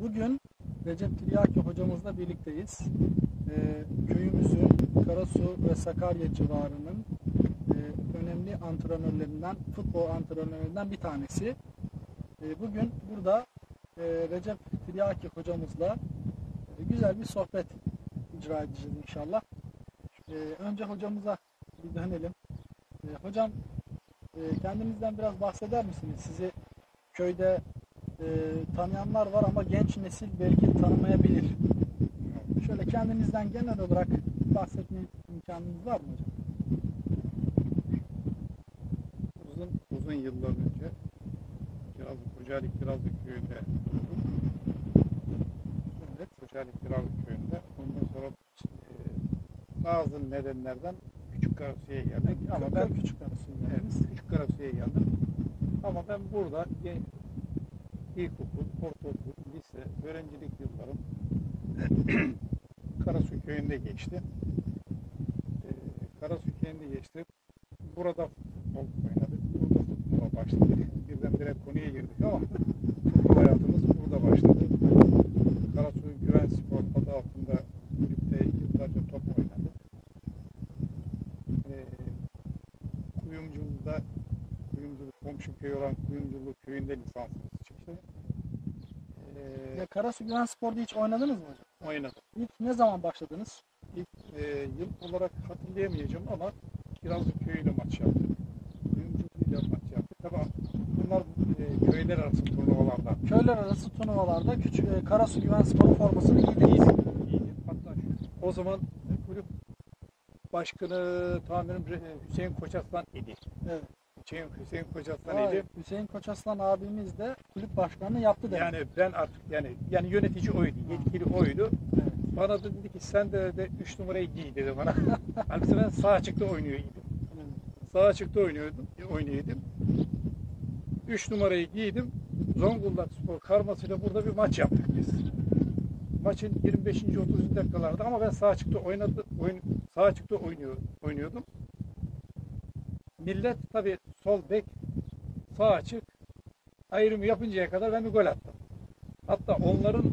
Bugün Recep Tiryaki hocamızla birlikteyiz. Ee, köyümüzün Karasu ve Sakarya civarının e, önemli antrenörlerinden, futbol antrenörlerinden bir tanesi. Ee, bugün burada e, Recep Tiryaki hocamızla e, güzel bir sohbet icra edeceğiz inşallah. Ee, önce hocamıza bir dönelim. Ee, hocam e, kendinizden biraz bahseder misiniz? Sizi köyde e, tanıyanlar var ama genç nesil belki tanımayabilir. Şöyle kendinizden genel olarak bahsetme imkanınız var mı hocam? Uzun uzun yıllar önce Kirazlık, Kocaeli Kirazlık köyünde. Evet. Kocaeli Kirazlık köyünde. Ondan sonra e, bazı nedenlerden Küçük Karasu'ya geldik. Ama ben küçük arasıyım. evet, Küçük Karasu'ya geldim. Ama ben burada ilkokul, ortaokul, lise, öğrencilik yıllarım Karasu köyünde geçti. Ee, Karasu köyünde geçti. Burada futbol oynadık. Burada futbola başladık. Birdenbire konuya girdik ama futbol hayatımız burada başladı. Karasu Güven Spor adı altında kulüpte yıllarca top oynadık. Ee, Kuyumculu'da Kuyumculuk komşu köy olan Kuyumculuk köyünde lisansımız Ee, Karasu Güven Spor'da hiç oynadınız mı hocam? oynadık. İlk ne zaman başladınız? İlk e, yıl olarak hatırlayamayacağım ama Kirazlı köyüyle maç yaptık. Kuyumculuk'uyla maç yaptık. Tabii bunlar e, köyler arası turnuvalarda Köyler arası turnuvalarda küçük e, Karasu Güven Spor'un formasını giydiniz. iyiydi. Hatta şu- o zaman kulüp başkanı tamirim Re- Hüseyin Koçaslan idi. Hüseyin, Hüseyin Koçaslan idi. Hüseyin Koçaslan abimiz de kulüp başkanlığı yaptı demek. Yani ben artık yani yani yönetici oydu, yetkili oydu. Evet. Bana da dedi ki sen de, de 3 numarayı giy dedi bana. Halbuki ben sağ açıkta oynuyor idim. Evet. Sağ açıkta oynuyordum, oynuyordum. 3 numarayı giydim. Zonguldak Spor karmasıyla burada bir maç yaptık biz. Maçın 25. 30. dakikalarda ama ben sağ açıkta oynadı, oyun, sağ açıkta oynuyor, oynuyordum. Millet tabii sol bek, sağ açık ayrımı yapıncaya kadar ben bir gol attım. Hatta onların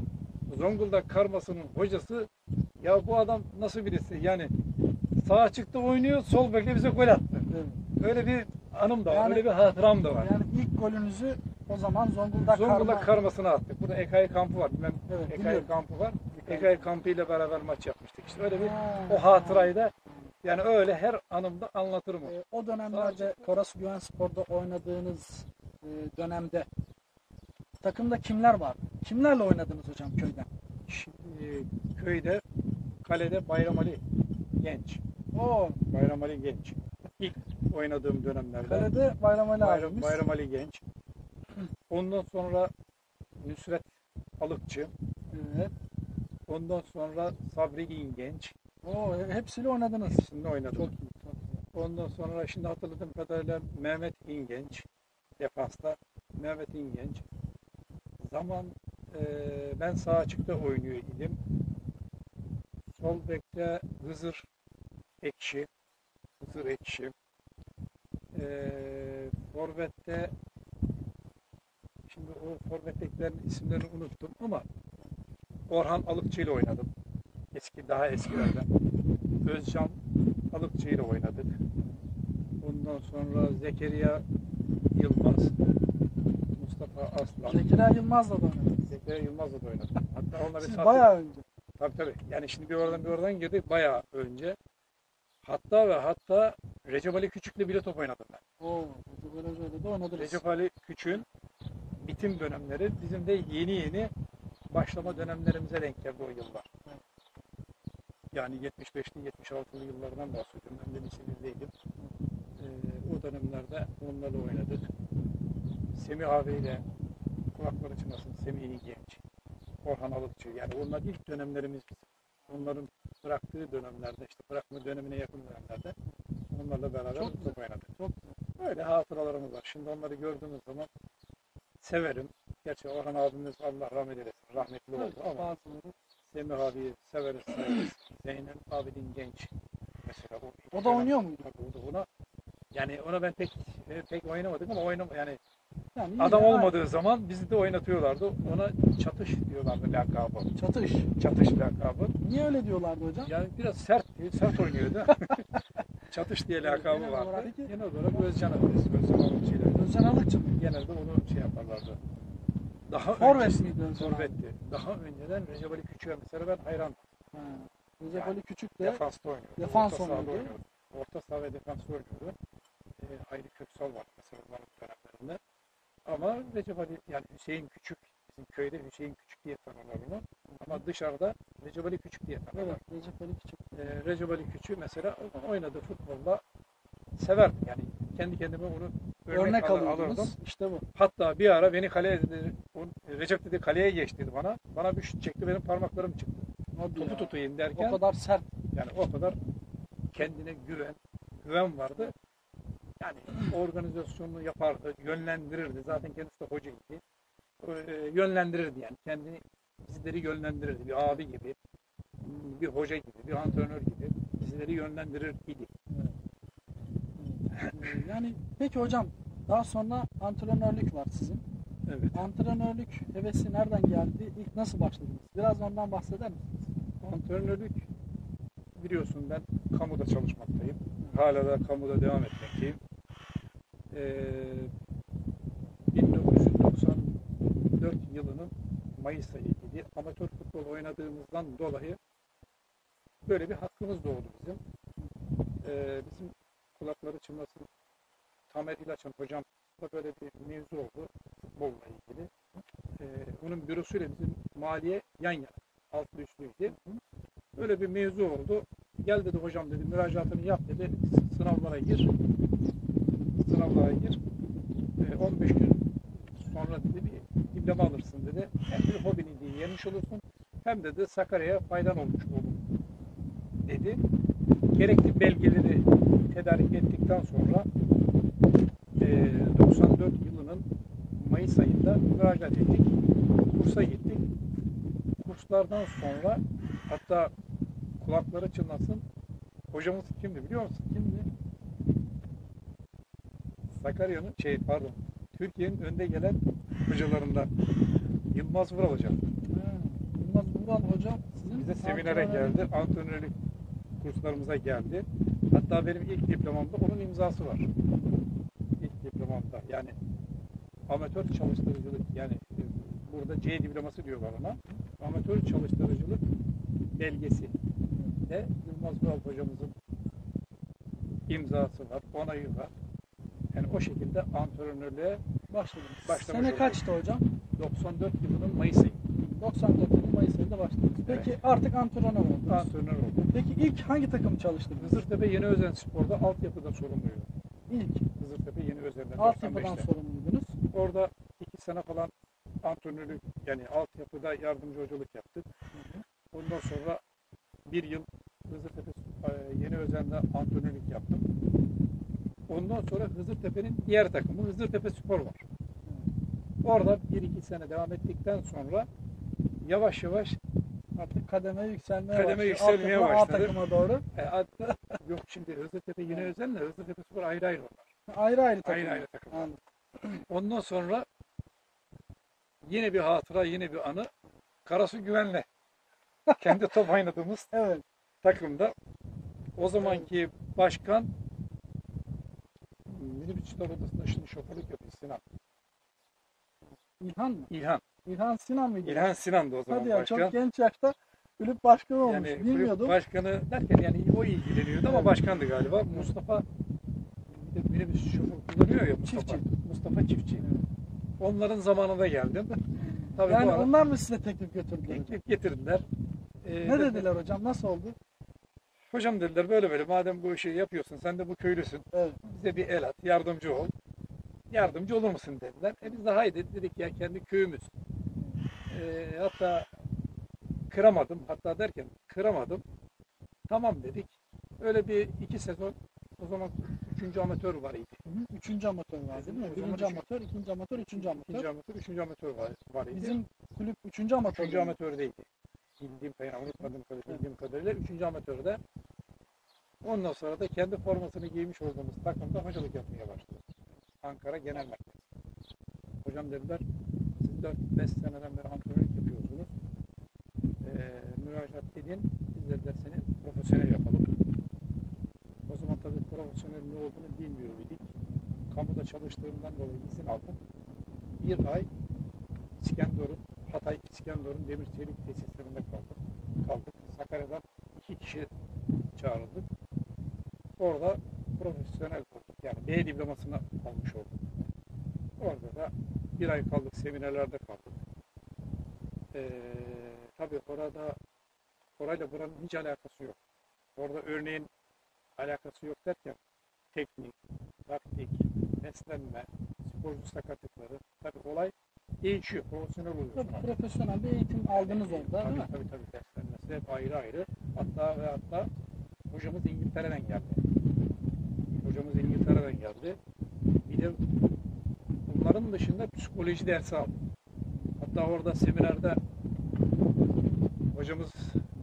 Zonguldak karmasının hocası ya bu adam nasıl birisi yani sağ açıkta oynuyor sol bekle bize gol attı. Evet. Öyle bir anım da var, Yani- öyle bir hatıram da var. Yani ilk golünüzü o zaman Zonguldak, Zonguldak Karma- karmasına attık. Burada Ekay kampı var. Bilmem Evet, Ekay kampı var. Ekay kampı ile beraber maç yapmıştık. İşte öyle bir Ha. o hatırayı da yani öyle her anımda anlatırım onu. Ee, o dönemlerde Sadece- Karasu Güven Spor'da oynadığınız e, dönemde takımda kimler var? Kimlerle oynadınız hocam köyden? Şimdi köyde kalede Bayram Ali Genç. O Bayram Ali Genç. İlk oynadığım dönemlerde. kalede Bayram Ali Bayram, abimiz. Bayram Ali Genç. Ondan sonra Nusret Alıkçı. Evet. Ondan sonra Sabri İngenç. O hepsiyle oynadınız. Hepsinde oynadım. Çok. Çok. Ondan sonra şimdi hatırladığım kadarıyla Mehmet İngenç defansta Mehmet İngenç. Zaman eee, ben sağ açıkta oynuyor idim. Sol bekte Hızır Ekşi. Hızır Ekşi. Eee Forvet'te şimdi o Forvet'tekilerin isimlerini unuttum ama Orhan Alıkçı ile oynadım. Eski daha eskilerden. Özcan Alıkçı ile oynadık. Ondan sonra Zekeriya Yılmaz, Mustafa Aslan, Zekeriya Yılmaz'la da oynadınız. Zekeriya Yılmaz'la da oynadık. Hatta onları Siz bayağı önce. Tabii tabii. Yani şimdi bir oradan bir oradan girdik bayağı önce. Hatta ve hatta Recep Ali Küçük'le bile top oynadım ben. Oo, böyle böyle de oynadınız. Recep Ali Küçük'ün bitim dönemleri bizim de yeni yeni başlama dönemlerimize denk geldi o yıllar. Yani 75'li 76'lı yıllardan bahsediyorum. Ben de lisedeydim. Ee, o dönemlerde onlarla oynadık. Semih abiyle kulakları çınlasın Semih Genç, Orhan Alıkçı. Yani onlar ilk dönemlerimiz onların bıraktığı dönemlerde işte bırakma dönemine yakın dönemlerde onlarla beraber Çok top oynadık. Çok Öyle hatıralarımız var. Şimdi onları gördüğümüz zaman severim. Gerçi Orhan abimiz Allah rahmet eylesin. Rahmetli oldu ama bazıları. Semih abiyi severiz sayarız. Zeynep Abidin Genç mesela. O, O da oynuyor muydu? Tabii o da ona yani ona ben pek e, pek oynamadık ama oynam yani Yani Adam aynı. olmadığı zaman bizi de oynatıyorlardı. Ona çatış diyorlardı lakabı. Çatış. Çatış lakabı. Niye öyle diyorlardı hocam? Yani biraz sert, sert oynuyordu. çatış diye lakabı Genel vardı. olarak- Genel olarak Özcan Abiz, Özcan Alıkçı genelde onu şey yaparlardı. Daha Forvet miydi Özcan abi? Forvetti. Daha önceden Recep Ali Küçük'e mesela ben hayran. Ha. Recep Yani Ali Küçük de Defansta oynuyordu. defans oynuyordu. oynuyordu. Orta saha ve defansta oynuyordu. Ee, Hayri Köksal var mesela onların dönemlerinde. Ama Recep Ali yani Hüseyin Küçük bizim köyde Hüseyin Küçük diye tanırlar onu. Ama dışarıda Recep Ali Küçük diye tanırlar. evet Recep Ali Küçük. Ee, Recep Ali Küçük mesela oynadığı futbolda severdim. Yani kendi kendime onu örnek, Örnek alıyordunuz. alırdım. İşte bu. Hatta bir ara beni kaleye dedi, o- Recep dedi kaleye geç dedi bana. Bana bir şut çekti benim parmaklarım çıktı. Hadi Topu ya. tutayım O derken kadar sert. yani o kadar kendine güven, güven vardı. Yani organizasyonunu yapardı, yönlendirirdi. Zaten kendisi de hocaydı. Ee, yönlendirirdi yani. Kendini bizleri yönlendirirdi. Bir abi gibi, bir hoca gibi, bir antrenör gibi bizleri yönlendirir idi. Yani peki hocam daha sonra antrenörlük var sizin. Evet. Antrenörlük hevesi nereden geldi? İlk nasıl başladınız? Biraz ondan bahseder misiniz? Antrenörlük biliyorsun ben kamuda çalışmaktayım. Hala da kamuda devam etmekteyim. Ee, 1994 yılının Mayıs ayı gibi amatör futbol oynadığımızdan dolayı böyle bir hakkımız doğdu bizim. Ee, bizim kulakları çınlasın Tamer İlaçan hocam da böyle bir mevzu oldu futbolla ilgili. Ee, onun bürosuyla bizim maliye yan yana altlı üstlüydü. Böyle bir mevzu oldu. Gel dedi hocam dedi müracaatını yap dedi. Sınavlara gir. Sınavlara gir. Ee, 15 gün sonra dedi bir diploma alırsın dedi. Hem bir hobini diye yemiş olursun. Hem dedi Sakarya'ya faydan olmuş olur dedi. Gerekli belgeleri tedarik ettikten sonra 94 yılının Mayıs ayında müracaat ettik. Kursa gittik. Kurslardan sonra hatta kulakları çınlasın hocamız kimdi biliyor musun? Kimdi? Sakarya'nın şey pardon Türkiye'nin önde gelen hocalarından Yılmaz Vural hocam. Yılmaz Vural hocam sizin Bize seminere geldi. Antrenörlük kurslarımıza geldi. Hatta benim ilk diplomamda onun imzası var. Yani amatör çalıştırıcılık yani e, burada C diploması diyorlar ona. Amatör çalıştırıcılık belgesi de Yılmaz Vural hocamızın imzası var, onayı var. Yani o şekilde antrenörlüğe başladınız. Başlamış Sene kaçtı hocam? 94 yılının Mayıs ayı 94 yılı Mayıs ayında başladınız. Peki artık antrenör oldunuz. antrenör oldum. Peki ilk hangi takım çalıştınız? Hızırtepe Yeni Özen Spor'da altyapıda sorumluyum. İlk Özen'de altyapıdan 95'te. sorumluydunuz. Orada iki sene falan antrenörlük yani altyapıda yardımcı hocalık yaptık. Ondan sonra bir yıl Hızırtepe e, Yeni Özen'de antrenörlük yaptım. Ondan sonra Hızırtepe'nin diğer takımı Hızırtepe Spor var. Orada bir iki sene devam ettikten sonra yavaş yavaş Artık kademe yükselmeye Kademe başladı. yükselmeye Altyapı A başladı. takıma doğru. e, hatta yok şimdi Hızırtepe Yeni Özen'le Hızırtepe Spor ayrı ayrı onlar. Ayrı ayrı takım. Ayrı ayrı takım. Anladım. Ondan sonra yine bir hatıra, yine bir anı. Karasu Güven'le kendi top oynadığımız Evet. takımda o zamanki başkan minibüs spor odasında şimdi şoförlük yapıyor Sinan. İlhan mı? İlhan. İlhan Sinan mıydı? İlhan Sinan'dı o zaman Hadi ya başkan. çok genç yaşta kulüp başkanı olmuş. yani kulüp Bilmiyordum. başkanı derken yani o ilgileniyordu ama Evet. başkandı galiba. Mustafa minibüs şoför kullanıyor ya Mustafa. Çiftçi. Mustafa Çiftçi. Onların zamanında geldim. Tabii yani bu ara onlar mı size teklif götürdüler? teklif getirdiler. Ee, Ne dediler- hocam? Nasıl oldu? Hocam dediler böyle böyle madem bu işi yapıyorsun sen de bu köylüsün Evet. bize bir el at yardımcı ol. Yardımcı olur musun dediler. E biz de haydi dedik ya kendi köyümüz. E, hatta kıramadım hatta derken kıramadım. Tamam dedik. Öyle bir iki sezon o zaman üçüncü amatör var idi. Hı. Üçüncü amatör var değil mi? Zaman Birinci düşün- amatör, ikinci amatör, üçüncü amatör. İkinci amatör, üçüncü amatör var, var idi. Bizim kulüp üçüncü amatör. üçüncü amatördeydi. Bildiğim kadarıyla, unutmadığım kadarıyla, bildiğim kadarıyla üçüncü amatörde. Ondan sonra da kendi formasını giymiş olduğumuz takımda hocalık yapmaya başladı. Ankara Genel Merkez. Hocam dediler siz 4-5 seneden beri antrenörlük yapıyorsunuz. Ee, müracaat edin. Biz dediler seni profesyonel yapalım. Zaman tabii profesyonel ne olduğunu bilmiyor idik. Kamuda çalıştığımdan dolayı izin aldım. Bir ay İskenderun, Hatay İskenderun demir çelik tesislerinde kaldık. kaldık. Sakarya'dan iki kişi çağrıldık. Orada profesyonel olduk. Yani B diplomasını almış olduk. Orada da bir ay kaldık, seminerlerde kaldık. Ee, tabii orada orayla buranın hiç alakası yok. Orada örneğin alakası yok derken teknik, taktik, beslenme, sporcu sakatlıkları tabii olay değişiyor. Profesyonel oluyor. Tabii profesyonel bir eğitim aldınız orada değil Tabii mi? tabii tabii beslenmesi hep ayrı ayrı. Hatta ve hatta hocamız İngiltere'den geldi. Hocamız İngiltere'den geldi. Bir de bunların dışında psikoloji dersi aldı. Hatta orada seminerde hocamız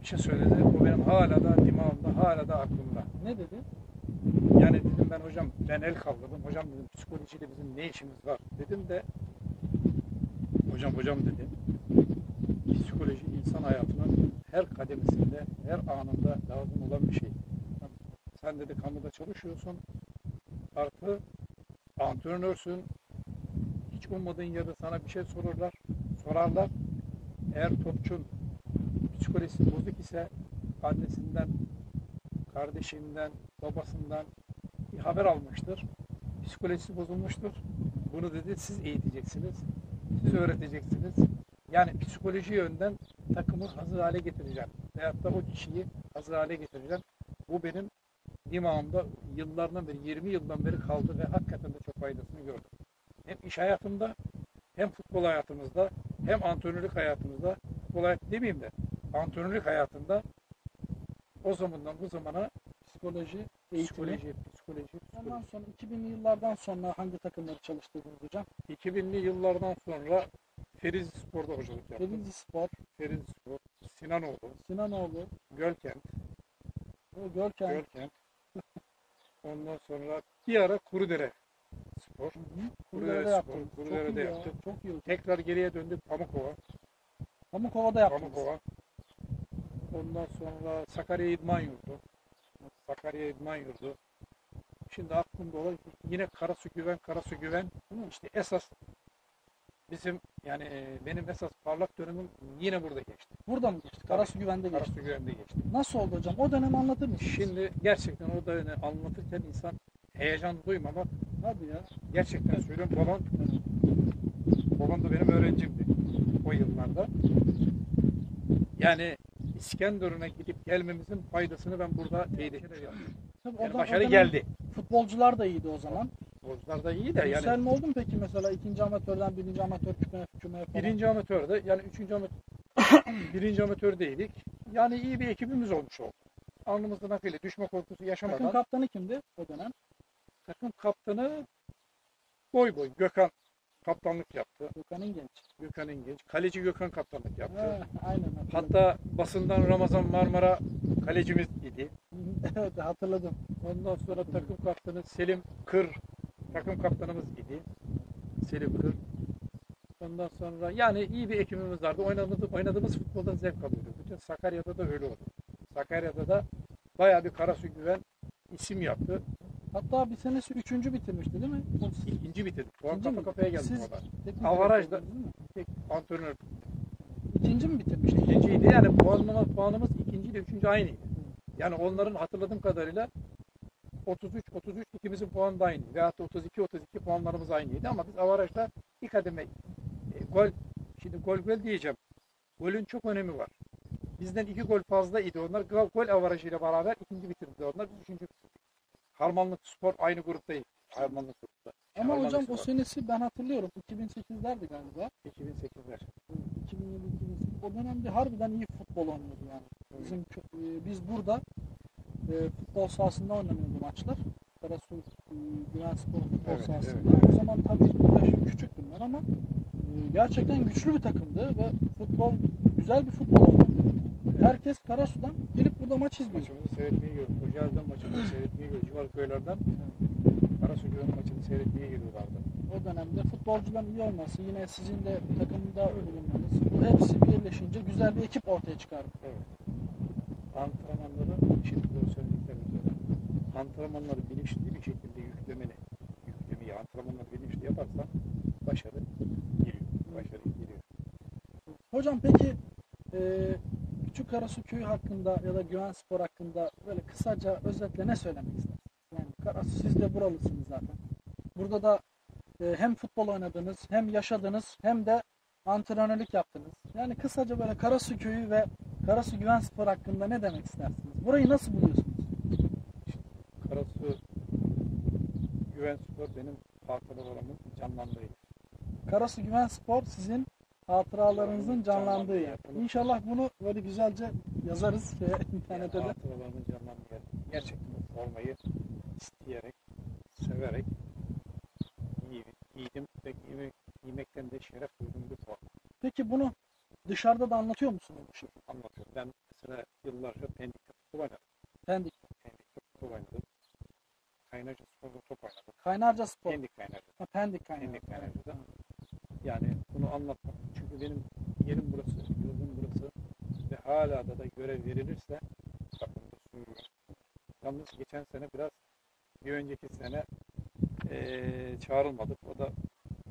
bir şey söyledi. O benim hala da dimağımda, hala da aklımda. Ne dedi? Yani dedim ben hocam ben el kaldırdım. Hocam dedim psikolojiyle bizim ne işimiz var dedim de hocam hocam dedi. Psikoloji insan hayatının her kademesinde, her anında lazım olan bir şey. Sen dedi kamuda çalışıyorsun. Artı antrenörsün. Hiç ummadığın yerde sana bir şey sorarlar. Sorarlar. Eğer topçun psikolojisi bozuk ise annesinden, kardeşinden, babasından bir haber almıştır. Psikolojisi bozulmuştur. Bunu dedi siz eğiteceksiniz. Siz öğreteceksiniz. Yani psikoloji yönden takımı hazır hale getireceğim. Veyahut da o kişiyi hazır hale getireceğim. Bu benim dimağımda yıllardan beri, 20 yıldan beri kaldı ve hakikaten de çok faydasını gördüm. Hem iş hayatımda, hem futbol hayatımızda, hem antrenörlük hayatımızda, futbol hayatı demeyeyim de, antrenörlük hayatında o zamandan bu zamana Psikoloji, eğitimi. psikoloji, psikoloji, Ondan psikoloji. sonra 2000'li yıllardan sonra hangi takımları çalıştırdınız hocam? 2000'li yıllardan sonra Feriz Spor'da hocalık yaptım. Denizli Spor, Feriz Spor, Sinanoğlu, Sinanoğlu, Gölkent, o Görkem, Gölkent. Ondan sonra bir ara Kurudere Spor. Hı hı. Kurudere'de Kurudere'de yaptım. Çok Kurudere'de iyi ya, yaptık. Çok iyi. Tekrar geriye döndük Pamukova. Pamukova'da yaptınız. Pamukova. Ondan sonra Sakarya İdman Yurdu. Sakarya İdman Yurdu. Şimdi aklımda olan yine Karasu Güven, Karasu Güven. İşte esas bizim yani e, benim esas parlak dönemim yine burada geçti. Burada mı geçti? Karasu Güven'de geçti. Karasu Güven'de geçti. Nasıl oldu hocam? O dönem anlatır mısınız? Şimdi gerçekten o da anlatırken insan heyecan duymamak Hadi ya. gerçekten söylüyorum babam babam da benim öğrencimdi o yıllarda. Yani İskenderun'a gidip gelmemizin faydasını ben burada teyit ediyorum. Tabii Yani başarı geldi. Futbolcular da iyiydi o zaman. Futbolcular da iyi de yani Yükselme oldu mu peki mesela ikinci amatörden birinci amatör küme, küme falan? birinci amatörde yani üçüncü amatör birinci amatördeydik. Yani iyi bir ekibimiz olmuş oldu. Alnımızda nakile düşme korkusu yaşamadan Takım kaptanı kimdi o dönem? takım kaptanı boy boy Gökhan kaptanlık yaptı. Gökhan İngenç. Gökhan İngenç. Kaleci Gökhan kaptanlık yaptı. Ha, aynen hatırladım. Hatta basından Ramazan Marmara kalecimiz idi. evet hatırladım. Ondan sonra takım kaptanı Selim Kır takım kaptanımız idi. Selim Kır. Ondan sonra yani iyi bir ekibimiz vardı. Oynadığımız, oynadığımız futboldan zevk alıyorduk. Bütün Sakarya'da da öyle oldu. Sakarya'da da bayağı bir Karasu Güven isim yaptı. Hatta bir senesi üçüncü bitirmişti değil mi? O İkinci bitirdik. Puan İkinci kafa mi? kafaya geldik Siz- orada. teknik Avarajda- direktördünüz değil mi? Tek antrenör İkinci mi bitirmişti? İkinciydi yani puanlama puanımız ikinciyle üçüncü aynıydı. Yani onların hatırladığım kadarıyla 33 33 ikimizin puanı da aynıydı. Veyahut da 32 32 puanlarımız aynıydı ama biz avarajda bir kademe e, gol şimdi gol gol diyeceğim. Golün çok önemi var. Bizden iki gol fazla idi onlar. Gol, gol avarajıyla beraber ikinci bitirdi onlar. Biz üçüncü. Harmanlık Spor aynı gruptayız. Harmanlık grupta. Ama Harmanlık hocam o Spor. senesi ben hatırlıyorum. 2008'lerdi galiba. 2008'ler. 2007 2008 o dönemde harbiden iyi futbol oynuyordu yani. Bizim e, biz burada e, futbol sahasında oynanıyordu maçlar. Karasu e, Güven Spor futbol Evet, sahasında. O zaman tabii yaşı küçüktüm ben ama e, gerçekten güçlü bir takımdı ve futbol güzel bir futbol oynadı. Herkes Karasu'dan gelip burada maç izliyor. Maçımızı seyretmeye geliyoruz. Kocaeli'den maçımızı seyretmeye geliyoruz. Civar köylerden Karasu Güven maçını seyretmeye geliyorlardı. o dönemde futbolcuların iyi olması, yine sizin de takımda bulunmanız, bu hepsi birleşince güzel bir ekip ortaya çıkardı. Evet. Antrenmanları şimdi böyle söyledikleriniz öyle. Antrenmanları bilinçli bir şekilde yüklemeni, yüklemeyi antrenmanları bilinçli yaparsan başarı geliyor. Başarı geliyor. Hocam peki e, Karasu Köyü hakkında ya da Güven Spor hakkında böyle kısaca özetle ne söylemek istersiniz? Yani Karasu siz de buralısınız zaten. Burada da e, hem futbol oynadınız, hem yaşadınız, hem de antrenörlük yaptınız. Yani kısaca böyle Karasu Köyü ve Karasu Güven Spor hakkında ne demek istersiniz? Burayı nasıl buluyorsunuz? Karasu Güven Spor benim hatıralarımın canlandığı yer. Karasu Güven Spor sizin hatıralarınızın canlandığı yer. İnşallah bunu böyle güzelce yazarız şeye, internete de. Hatıralarımın canlandığı yer. Gerçekten formayı isteyerek, severek giydim, ve giyme, giymekten de şeref duyduğum bir forma. Peki bunu dışarıda da anlatıyor musunuz bu şey? Anlatıyorum. Ben mesela yıllarca Pendik'te futbol oynadım. Pendik, Pendik'te futbol oynadım. Kaynarca Spor'da top oynadım. Kaynarca Spor. Pendik Kaynarca. Ha, Pendik Kaynarca. Pendik Kaynarca'da. Yani bunu anlatmak. Çünkü benim yerim burası, yurdum burası ve hala da da görev verilirse takımda sürüyorum. Yalnız geçen sene biraz bir önceki sene eee çağrılmadık. O da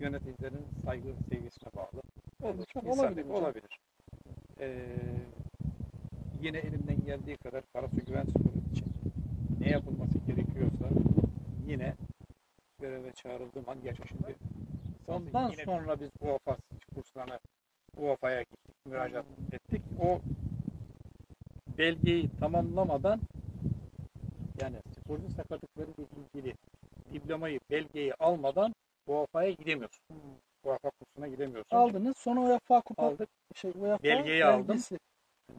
yöneticilerin saygı sevgisine bağlı. Olur. Çok olabilir hocam. olabilir. Eee, yine elimden geldiği kadar Karasu Güven Sporu için ne yapılması gerekiyorsa yine göreve çağrıldığım an gerçi şimdi ondan Yine- sonra biz UEFA kurslarına UEFA'ya gittik, müracaat ettik. O belgeyi tamamlamadan yani sporcu sakatlıkları ile ilgili diplomayı, belgeyi almadan UEFA'ya gidemiyorsun. UEFA kursuna gidemiyorsun. Aldınız. Sonra UEFA kupa Aldık. şey UEFA Belgeyi aldım. belgesi.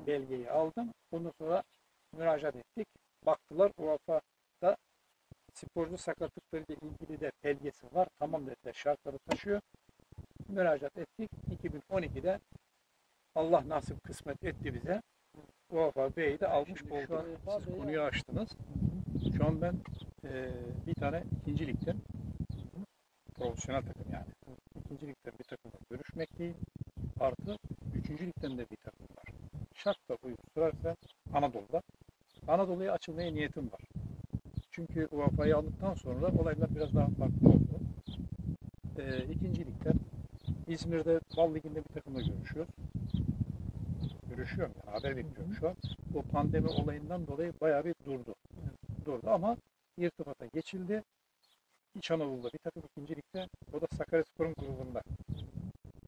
belgeyi aldım. Ondan sonra müracaat ettik. Baktılar UEFA'da sporcu sakatlıkları ile ilgili de belgesi var. Tamam dediler şartları taşıyor. Müracaat ettik. 2012'de Allah nasip kısmet etti bize. UEFA B'yi de almış Şimdi olduk. Siz konuyu açtınız. Şu an ben eee, bir tane ikinci ligden profesyonel takım yani. İkinci ligden bir takımla görüşmekteyim. Artı üçüncü ligden de bir takım var. Şart da uygun sürerse Anadolu'da. Anadolu'ya açılmaya niyetim var. Çünkü UEFA'yı aldıktan sonra olaylar biraz daha farklı oldu. Ee, ikinci ligden İzmir'de Bal Ligi'nde bir takımla görüşüyoruz. Görüşüyorum yani haber bekliyorum şu an. O pandemi olayından dolayı bayağı bir durdu. Durdu ama irtibata geçildi. İç Anadolu'da bir takım ikinci ligde. O da Sakaryaspor'un grubunda.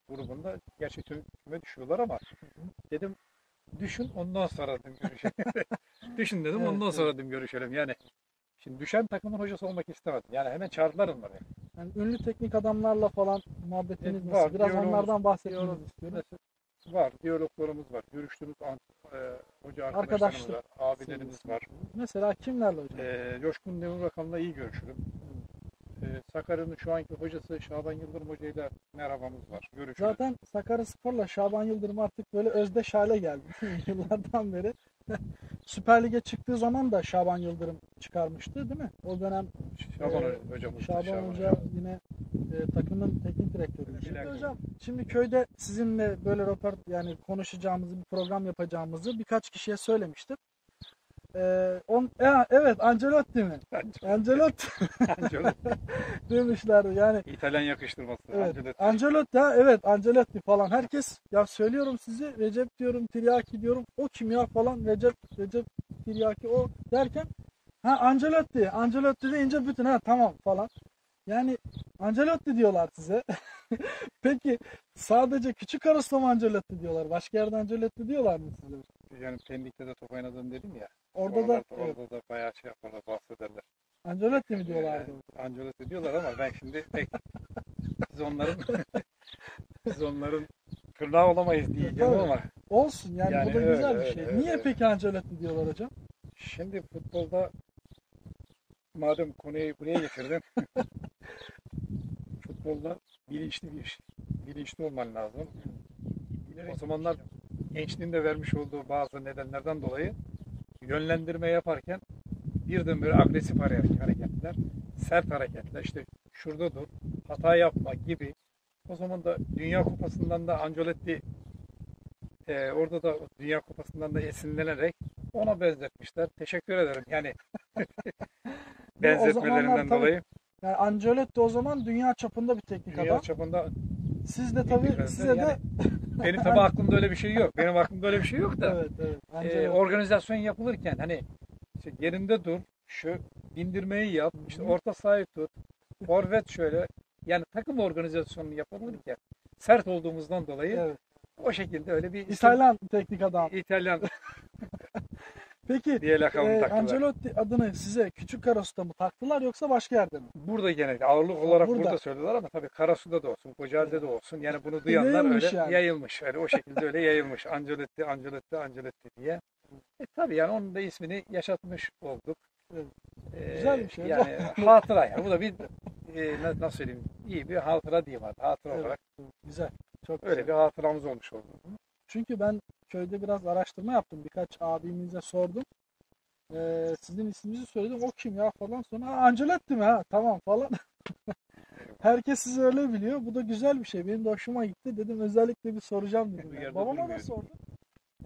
Grubunda gerçi küme düşüyorlar ama dedim düşün ondan sonra dedim görüşelim. düşün dedim Evet, ondan sonra dedim görüşelim. Yani şimdi düşen takımın hocası olmak istemedim. Yani hemen çağırdılar onları. Yani ünlü teknik adamlarla falan muhabbetiniz nasıl? var. Biraz Diyalogumuz- onlardan bahsetmenizi diyalog- istiyorum. Var, diyaloglarımız var. Görüştüğümüz an, e, hoca arkadaşlarımız var, abilerimiz var. Mesela kimlerle hocam? E, Coşkun Demirbakan'la iyi görüşürüm. E, Sakarya'nın şu anki hocası Şaban Yıldırım hocayla merhabamız var. Görüşürüz. Zaten Sakaryaspor'la Şaban Yıldırım artık böyle özdeş hale geldi yıllardan beri. Süper Lig'e çıktığı zaman da Şaban Yıldırım çıkarmıştı değil mi? O dönem Şaban Ee, hocamız. da, Şaban Hoca yine e, takımın teknik direktörü. Şimdi hocam şimdi köyde sizinle böyle röport yani konuşacağımızı bir program yapacağımızı birkaç kişiye söylemiştim. Ee, on, e, evet Ancelotti mi? Ancelotti Ancelotti. demişlerdi yani. İtalyan yakıştırması. Evet. Ancelotti. Ancelotti ha evet Ancelotti falan. Herkes ya söylüyorum sizi Recep diyorum Tiryaki diyorum. O kim ya falan Recep Recep Tiryaki o derken ha Ancelotti Ancelotti deyince bütün ha tamam falan. Yani Ancelotti diyorlar size. Peki sadece küçük arasında mı Ancelotti diyorlar? Başka yerde Ancelotti diyorlar mı size? Yani Pendik'te de top oynadım dedim ya. Orada da evet, orada da bayağı şey yaparlar, bahsederler. Ancelotti mi diyorlardı? Ee, Ancelotti diyorlar ama ben şimdi pek biz onların biz onların tırnağı olamayız diyeceğim Tabii. ama Olsun yani, Yani bu da güzel öyle, bir öyle, şey. öyle, Niye öyle. peki Ancelotti diyorlar hocam? şimdi futbolda madem konuyu buraya getirdin futbolda bilinçli bir iş. Bilinçli olman lazım. O zamanlar gençliğinde vermiş olduğu bazı nedenlerden dolayı yönlendirme yaparken birden böyle agresif hare- hareketler, sert hareketler, işte şurada dur, hata yapma gibi. O zaman da Dünya Kupası'ndan da Ancelotti e, orada da Dünya Kupası'ndan da esinlenerek ona benzetmişler. Teşekkür ederim. Yani benzetmelerinden tabii dolayı. Yani Ancelotti o zaman dünya çapında bir teknik Dünya adam. çapında Siz de tabii size de Yani benim tabii aklımda öyle bir şey yok. Benim aklımda öyle bir şey yok da. evet evet. e, organizasyon yapılırken hani işte yerinde dur, şu bindirmeyi yap, işte orta sahayı tut, forvet şöyle. Yani takım organizasyonu yapılırken sert olduğumuzdan dolayı evet. o şekilde öyle bir İtalyan teknik adam. İtalyan Peki diye lakabını e, taktılar. Ancelotti adını size küçük Karasu'da mı taktılar yoksa başka yerde mi? Burada genelde ağırlık olarak burada. burada, söylüyorlar ama tabii Karasu'da da olsun, Kocaeli'de de olsun. Yani bunu duyanlar Yayılmış öyle yani. yayılmış. Yani o şekilde öyle yayılmış. Ancelotti, Ancelotti, Ancelotti diye. E tabii yani onun da ismini yaşatmış olduk. Evet. E, Güzel bir şey. Yani hatıra yani. Bu da bir e, na- nasıl söyleyeyim iyi bir hatıra diyeyim artık. Hatıra Evet. olarak Güzel. Çok öyle güzel. bir hatıramız olmuş oldu. Çünkü ben köyde biraz araştırma yaptım. Birkaç abimize sordum. Ee, sizin isminizi söyledim. O kim ya falan. Sonra "Aa, Ancelotti mi ha? Tamam falan. Herkes sizi öyle biliyor. Bu da güzel bir şey. Benim de hoşuma gitti. Dedim özellikle bir soracağım dedim. Yani. Babama da sordum.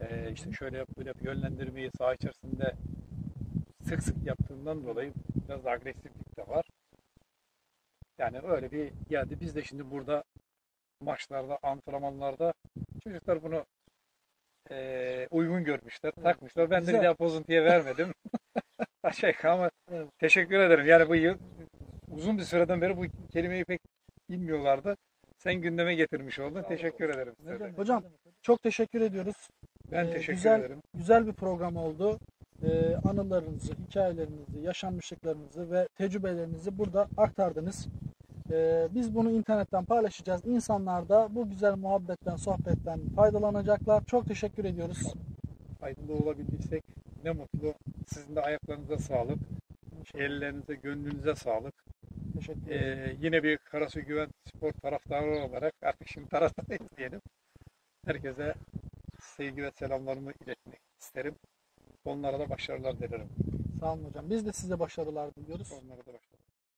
Ee, işte şöyle yap böyle yap yönlendirmeyi saha içerisinde sık sık yaptığından dolayı biraz agresiflik de var. Yani öyle bir geldi. Biz de şimdi burada maçlarda, antrenmanlarda çocuklar bunu eee, uygun görmüşler, takmışlar. Ben de Güzel. bir daha bozuntuya vermedim. Aşağı yukarı ama Evet. teşekkür ederim. Yani bu yıl uzun bir süreden beri bu kelimeyi pek bilmiyorlardı. Sen gündeme getirmiş oldun. Teşekkür ederim size de. Hocam çok teşekkür ediyoruz. Ben Ee, teşekkür güzel- ederim. Güzel bir program oldu. Ee, anılarınızı, hikayelerinizi, yaşanmışlıklarınızı ve tecrübelerinizi burada aktardınız. Ee, biz bunu internetten paylaşacağız. İnsanlar da bu güzel muhabbetten, sohbetten faydalanacaklar. Çok teşekkür ediyoruz. faydalı olabildiysek ne mutlu. Sizin de ayaklarınıza sağlık, ellerinize, gönlünüze sağlık. Teşekkür ederim. Ee, yine bir Karasu Güven Spor taraftarı olarak artık şimdi taraftayız diyelim. Herkese sevgi ve selamlarımı iletmek isterim. Onlara da başarılar dilerim. Sağ olun hocam. Biz de size başarılar diliyoruz. Onlara da başarılar.